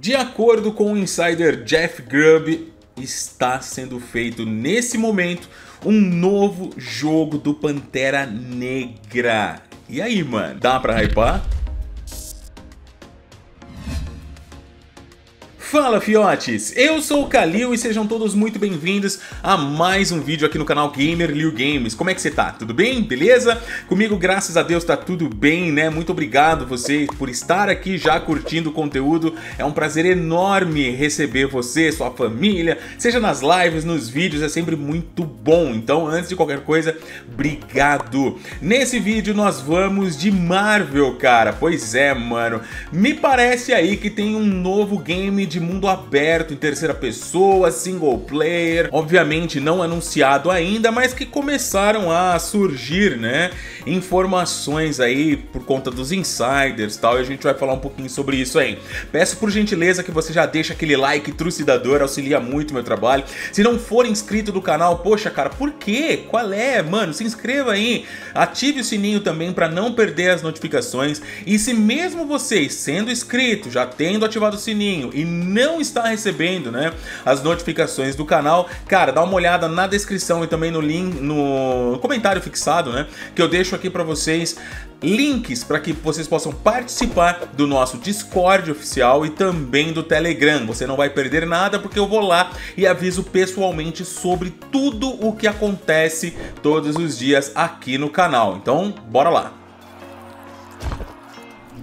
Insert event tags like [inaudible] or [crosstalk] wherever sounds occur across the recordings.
De acordo com o insider Jeff Grubb, está sendo feito nesse momento um novo jogo do Pantera Negra. E aí, mano, dá pra hypar? Fala fiotes, eu sou o Kalil e sejam todos muito bem-vindos a mais um vídeo aqui no canal Gamer Liu Games. Como é que você tá? Tudo bem? Beleza? Comigo, graças a Deus, tá tudo bem, né? Muito obrigado você por estar aqui já curtindo o conteúdo. É um prazer enorme receber você, sua família, seja nas lives, nos vídeos, é sempre muito bom. Então, antes de qualquer coisa, obrigado. Nesse vídeo nós vamos de Marvel, cara. Pois é, mano. Me parece aí que tem um novo game de de mundo aberto em terceira pessoa, single player, obviamente não anunciado ainda, mas que começaram a surgir, né, informações aí por conta dos insiders tal, e a gente vai falar um pouquinho sobre isso aí. Peço por gentileza que você já deixe aquele like trucidador, auxilia muito meu trabalho. Se não for inscrito do canal, poxa cara, por quê? Qual é? Mano, se inscreva aí, ative o sininho também para não perder as notificações, e se mesmo vocês sendo inscrito, já tendo ativado o sininho e não está recebendo, né, as notificações do canal, cara, dá uma olhada na descrição e também no link, no comentário fixado, né, que eu deixo aqui para vocês links para que vocês possam participar do nosso Discord oficial e também do Telegram. Você não vai perder nada porque eu vou lá e aviso pessoalmente sobre tudo o que acontece todos os dias aqui no canal. Então, bora lá.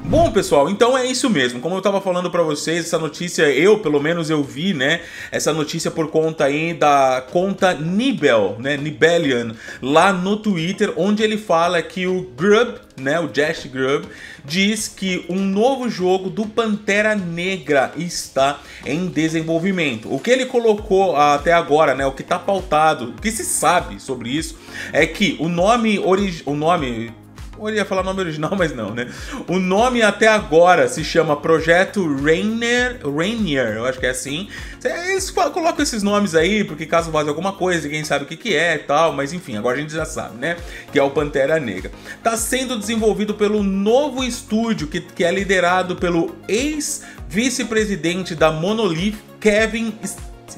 Bom, pessoal, então é isso mesmo. Como eu tava falando para vocês, essa notícia, eu, pelo menos, eu vi, né? Essa notícia por conta aí da conta Nibel, né? Nibelian, lá no Twitter, onde ele fala que o Grub, né? O Josh Grub, diz que um novo jogo do Pantera Negra está em desenvolvimento. O que ele colocou até agora, né? O que tá pautado, o que se sabe sobre isso, é que o nome, o nome eu ia falar nome original, [laughs] mas não, né? O nome até agora se chama Projeto Rainier, Rainier eu acho que é assim. Eles colocam esses nomes aí, porque caso vaze alguma coisa, ninguém sabe o que, que é e tal, mas enfim, agora a gente já sabe, né? Que é o Pantera Negra. Tá sendo desenvolvido pelo novo estúdio, que, que é liderado pelo ex-vice-presidente da Monolith, Kevin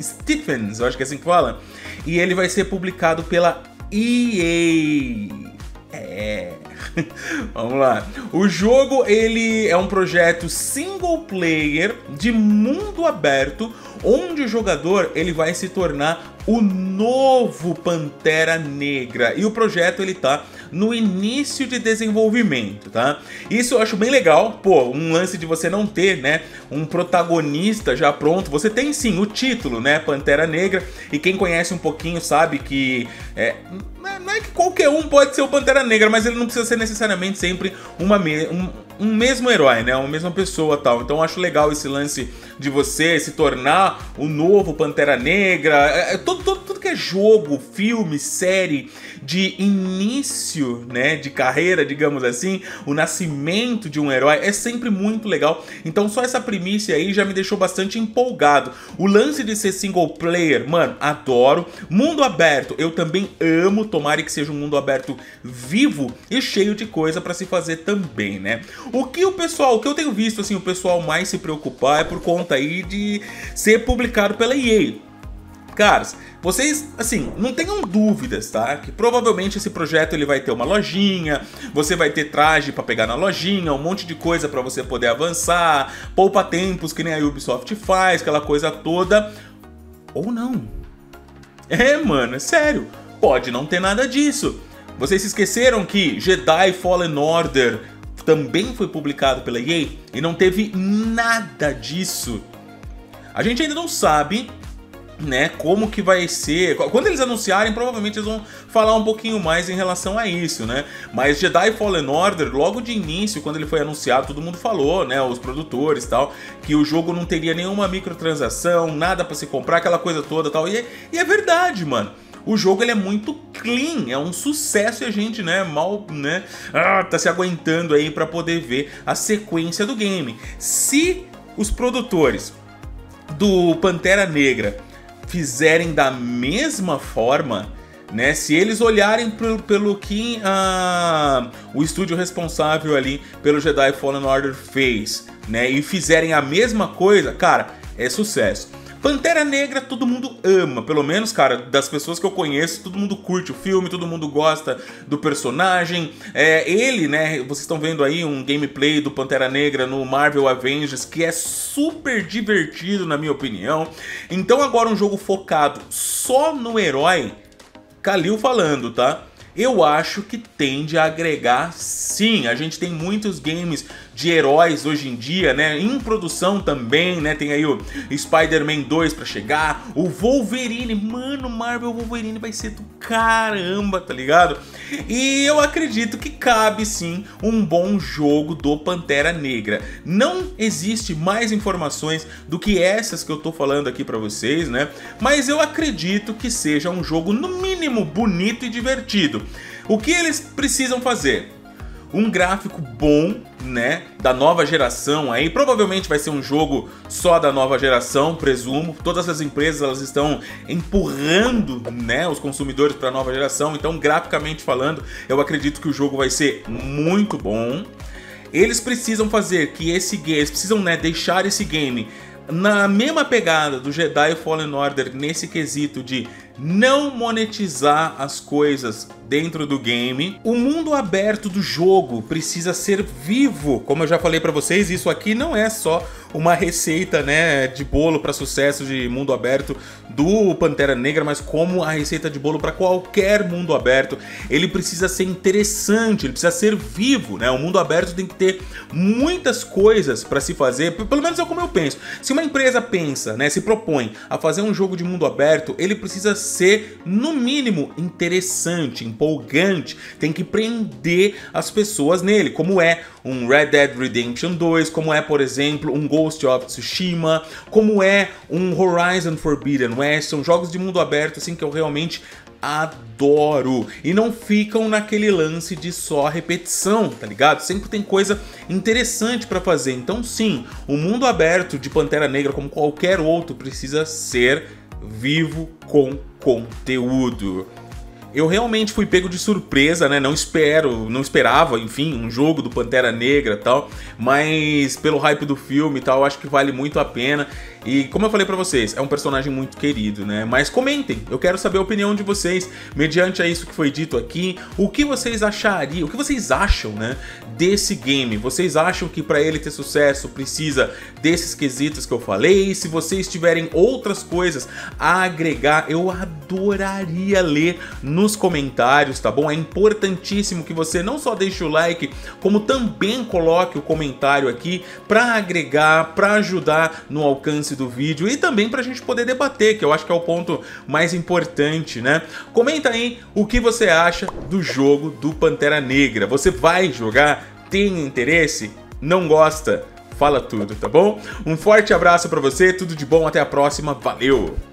Stephens, eu acho que é assim que fala. E ele vai ser publicado pela EA. É. [laughs] Vamos lá. O jogo ele é um projeto single player de mundo aberto, onde o jogador ele vai se tornar o novo Pantera Negra. E o projeto ele tá no início de desenvolvimento, tá? Isso eu acho bem legal, pô, um lance de você não ter, né, um protagonista já pronto. Você tem sim o título, né, Pantera Negra, e quem conhece um pouquinho sabe que é, não é que qualquer um pode ser o Pantera Negra, mas ele não precisa ser necessariamente sempre uma um, um mesmo herói, né? Uma mesma pessoa tal. Então eu acho legal esse lance de você se tornar o novo Pantera Negra. É, é, tudo, tudo, tudo que é jogo, filme, série de início, né? De carreira, digamos assim, o nascimento de um herói é sempre muito legal. Então só essa primícia aí já me deixou bastante empolgado. O lance de ser single player, mano, adoro. Mundo aberto, eu também amo. Tomara que seja um mundo aberto vivo e cheio de coisa para se fazer também, né? O que o pessoal, o que eu tenho visto assim, o pessoal mais se preocupar é por conta aí de ser publicado pela EA. Caras, vocês, assim, não tenham dúvidas, tá? Que provavelmente esse projeto ele vai ter uma lojinha, você vai ter traje para pegar na lojinha, um monte de coisa para você poder avançar, poupa tempos que nem a Ubisoft faz, aquela coisa toda. Ou não. É, mano, é sério. Pode não ter nada disso. Vocês se esqueceram que Jedi Fallen Order também foi publicado pela EA e não teve nada disso. A gente ainda não sabe né, como que vai ser. Quando eles anunciarem, provavelmente eles vão falar um pouquinho mais em relação a isso, né? Mas Jedi Fallen Order, logo de início, quando ele foi anunciado, todo mundo falou, né, os produtores tal, que o jogo não teria nenhuma microtransação, nada para se comprar, aquela coisa toda, tal. E, e é verdade, mano o jogo ele é muito clean, é um sucesso e a gente, né, mal, né, ah, tá se aguentando aí para poder ver a sequência do game. Se os produtores do Pantera Negra fizerem da mesma forma, né? Se eles olharem pro, pelo que uh, o estúdio responsável ali pelo Jedi Fallen Order fez, né? E fizerem a mesma coisa, cara, é sucesso. Pantera Negra todo mundo ama, pelo menos, cara, das pessoas que eu conheço, todo mundo curte o filme, todo mundo gosta do personagem. É, ele, né, vocês estão vendo aí um gameplay do Pantera Negra no Marvel Avengers que é super divertido, na minha opinião. Então agora um jogo focado só no herói, Kalil falando, tá? Eu acho que tende a agregar sim. A gente tem muitos games de heróis hoje em dia, né? Em produção também, né? Tem aí o Spider-Man 2 para chegar, o Wolverine, mano, Marvel Wolverine vai ser do caramba, tá ligado? E eu acredito que cabe sim um bom jogo do Pantera Negra. Não existe mais informações do que essas que eu tô falando aqui para vocês, né? Mas eu acredito que seja um jogo no mínimo bonito e divertido. O que eles precisam fazer? um gráfico bom, né, da nova geração aí, provavelmente vai ser um jogo só da nova geração, presumo. Todas as empresas elas estão empurrando, né, os consumidores para a nova geração, então graficamente falando, eu acredito que o jogo vai ser muito bom. Eles precisam fazer que esse game, eles precisam, né, deixar esse game na mesma pegada do Jedi Fallen Order nesse quesito de não monetizar as coisas dentro do game. O mundo aberto do jogo precisa ser vivo. Como eu já falei para vocês, isso aqui não é só uma receita, né, de bolo para sucesso de mundo aberto do Pantera Negra, mas como a receita de bolo para qualquer mundo aberto. Ele precisa ser interessante, ele precisa ser vivo, né? O mundo aberto tem que ter muitas coisas para se fazer, pelo menos é como eu penso. Se uma empresa pensa, né, se propõe a fazer um jogo de mundo aberto, ele precisa ser no mínimo interessante, empolgante, tem que prender as pessoas nele, como é um Red Dead Redemption 2, como é, por exemplo, um Ghost of Tsushima, como é um Horizon Forbidden West, são jogos de mundo aberto assim que eu realmente adoro. E não ficam naquele lance de só repetição, tá ligado? Sempre tem coisa interessante para fazer. Então, sim, o mundo aberto de Pantera Negra, como qualquer outro, precisa ser vivo com conteúdo eu realmente fui pego de surpresa, né? Não espero, não esperava, enfim, um jogo do Pantera Negra e tal, mas pelo hype do filme e tal, acho que vale muito a pena. E como eu falei para vocês, é um personagem muito querido, né? Mas comentem, eu quero saber a opinião de vocês mediante a isso que foi dito aqui. O que vocês achariam, o que vocês acham, né, desse game? Vocês acham que para ele ter sucesso precisa desses quesitos que eu falei? Se vocês tiverem outras coisas a agregar, eu adoraria ler nos comentários, tá bom? É importantíssimo que você não só deixe o like, como também coloque o comentário aqui para agregar, para ajudar no alcance do vídeo e também para a gente poder debater, que eu acho que é o ponto mais importante, né? Comenta aí o que você acha do jogo do Pantera Negra. Você vai jogar? Tem interesse? Não gosta? Fala tudo, tá bom? Um forte abraço para você, tudo de bom, até a próxima, valeu!